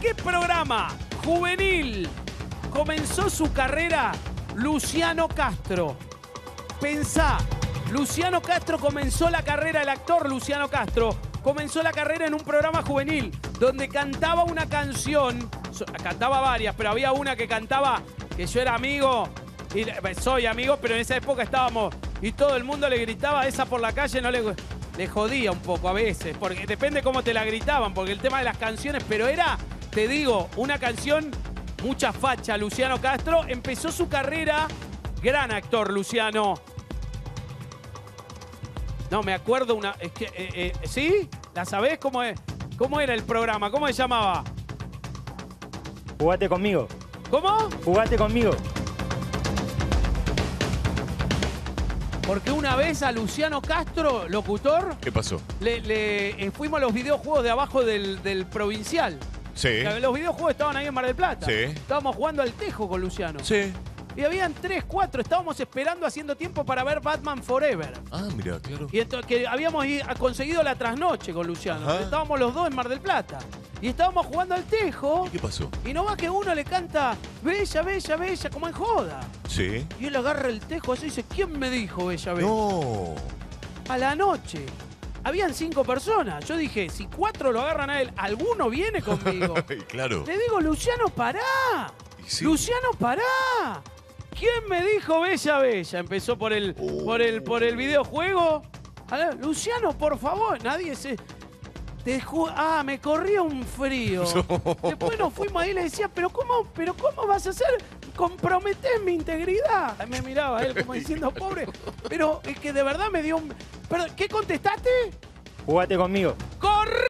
qué programa juvenil comenzó su carrera Luciano Castro? Pensá, Luciano Castro comenzó la carrera, el actor Luciano Castro, comenzó la carrera en un programa juvenil donde cantaba una canción, cantaba varias, pero había una que cantaba que yo era amigo, y soy amigo, pero en esa época estábamos y todo el mundo le gritaba esa por la calle, no le, le jodía un poco a veces, porque depende cómo te la gritaban, porque el tema de las canciones, pero era, te digo, una canción, mucha facha, Luciano Castro, empezó su carrera, gran actor Luciano, no, me acuerdo una. Es que, eh, eh, ¿Sí? ¿La sabés cómo, es? cómo era el programa? ¿Cómo se llamaba? Jugate conmigo. ¿Cómo? Jugate conmigo. Porque una vez a Luciano Castro, locutor, ¿Qué pasó? le, le- eh, fuimos a los videojuegos de abajo del, del provincial. Sí. Los videojuegos estaban ahí en Mar del Plata. Sí. Estábamos jugando al tejo con Luciano. Sí. Y habían tres, cuatro. Estábamos esperando haciendo tiempo para ver Batman Forever. Ah, mira, claro. Y que habíamos i- conseguido la trasnoche con Luciano. Ajá. Estábamos los dos en Mar del Plata. Y estábamos jugando al tejo. ¿Y qué pasó? Y no va que uno le canta Bella, Bella, Bella, como en joda. Sí. Y él agarra el tejo así y dice, ¿quién me dijo Bella, Bella? No. A la noche. Habían cinco personas. Yo dije, si cuatro lo agarran a él, ¿alguno viene conmigo? Claro. Le digo, Luciano, pará. Sí. Luciano, pará. ¿Quién me dijo Bella, Bella? Empezó por el, por el, por el videojuego. Luciano, por favor. Nadie se... Te ju- ah, me corría un frío. Después nos fuimos ahí y le decía, pero ¿cómo, pero cómo vas a hacer? Comprometés mi integridad. Me miraba él como diciendo, pobre. Pero es que de verdad me dio un... Perdón, ¿Qué contestaste? Jugate conmigo. ¡Corre!